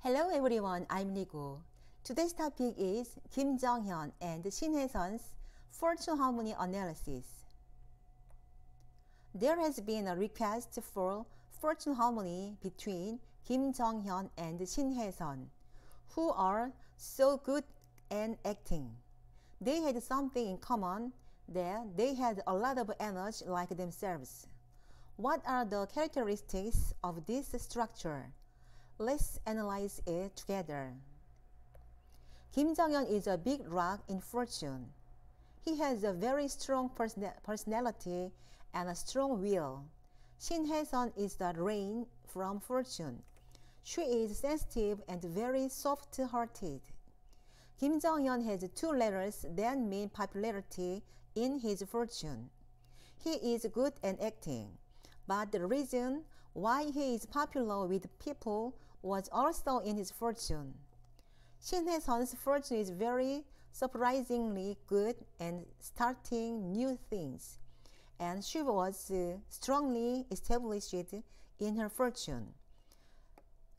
Hello everyone, I'm Ligo. Today's topic is Kim Jung-hyun and Shin Hye-sun's fortune harmony analysis. There has been a request for fortune harmony between Kim Jung-hyun and Shin Hye-sun, who are so good at acting. They had something in common that they had a lot of energy like themselves. What are the characteristics of this structure? Let's analyze it together. Kim Jung-hyun is a big rock in fortune. He has a very strong person personality and a strong will. Shin Hye-sun is the rain from fortune. She is sensitive and very soft-hearted. Kim Jung-hyun has two letters that mean popularity in his fortune. He is good at acting, but the reason why he is popular with people was also in his fortune. Shin Hye-sun's fortune is very surprisingly good and starting new things, and she was uh, strongly established in her fortune.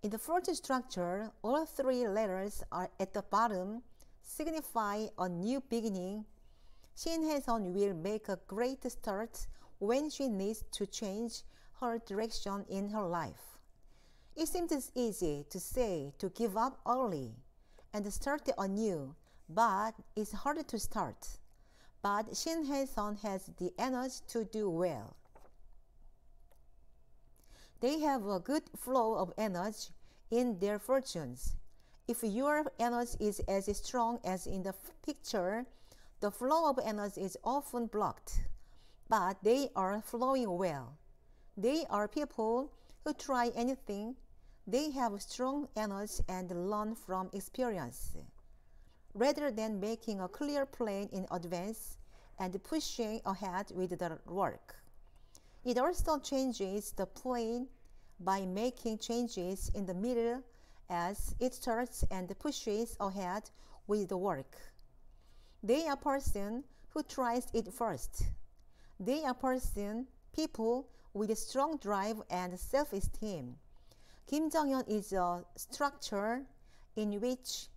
In the fortune structure, all three letters are at the bottom signify a new beginning. Shin Hye-sun will make a great start when she needs to change her direction in her life. It seems easy to say to give up early and start anew, but it's harder to start. But Shin Hye-sun has the energy to do well. They have a good flow of energy in their fortunes. If your energy is as strong as in the picture, the flow of energy is often blocked, but they are flowing well. They are people who try anything they have strong energy and learn from experience. Rather than making a clear plan in advance and pushing ahead with the work. It also changes the plan by making changes in the middle as it starts and pushes ahead with the work. They are person who tries it first. They are person, people with a strong drive and self-esteem. Kim Jung-hyun is a structure in which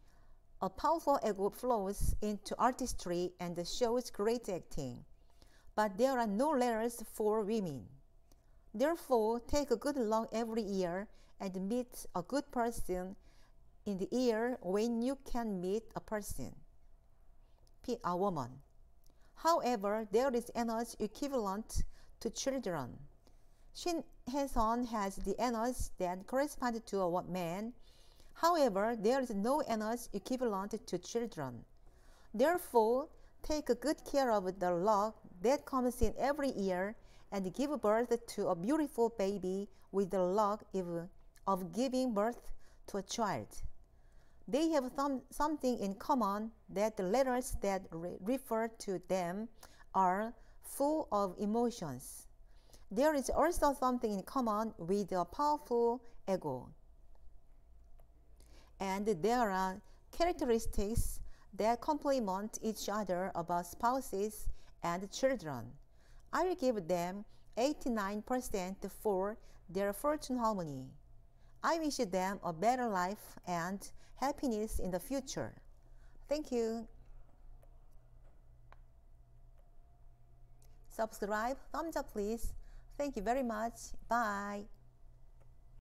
a powerful ego flows into artistry and shows great acting. But there are no letters for women. Therefore, take a good look every year and meet a good person in the year when you can meet a person, a woman. However, there is energy equivalent to children. Shin Hye-sun has the energy that correspond to a man. However, there is no energy equivalent to children. Therefore, take good care of the luck that comes in every year and give birth to a beautiful baby with the luck of giving birth to a child. They have some, something in common that the letters that re refer to them are full of emotions. There is also something in common with a powerful ego. And there are characteristics that complement each other about spouses and children. I will give them 89% for their fortune harmony. I wish them a better life and happiness in the future. Thank you. Subscribe, thumbs up please. Thank you very much. Bye.